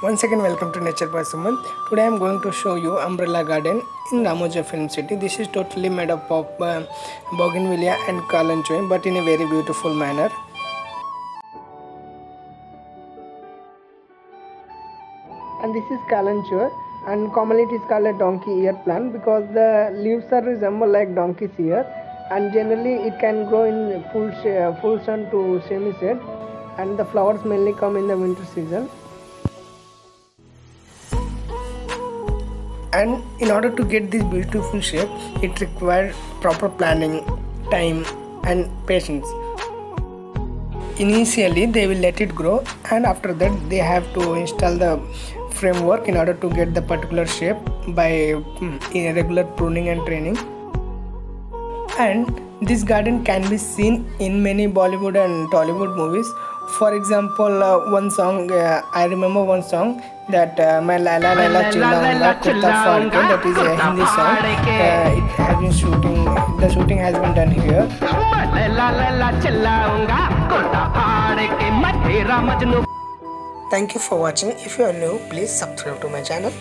Once again, welcome to NatureBoy Suman. Today, I am going to show you Umbrella Garden in Ramoji Film City. This is totally made up of uh, bougainvillea and kalanchoe, but in a very beautiful manner. And this is kalanchoe, and commonly it is called a donkey ear plant because the leaves are resemble like donkey's ear, and generally it can grow in full sh- full sun to semi shade, and the flowers mainly come in the winter season. And in order to get this beautiful shape it requires proper planning time and patience. Initially they will let it grow and after that they have to install the framework in order to get the particular shape by mm, regular pruning and training and this garden can be seen in many bollywood and tollywood movies. For example uh, one song uh, i remember one song that uh, main la laila chillaunga kurta falke that is a hindi song. Uh, it has been shooting the shooting has been done here. Thank you for watching. If you are new please subscribe to my channel.